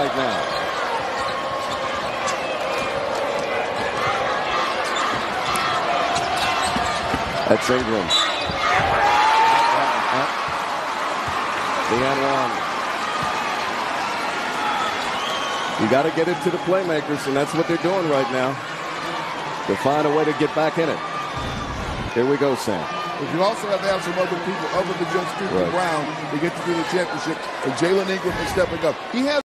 right now. That's Ingram. The one. You got to get it to the playmakers, and that's what they're doing right now. To find a way to get back in it. Here we go, Sam. But you also have to have some other people other than just Stephen Right. Brown to get to the championship. And Jaelin Ingram is stepping up. He has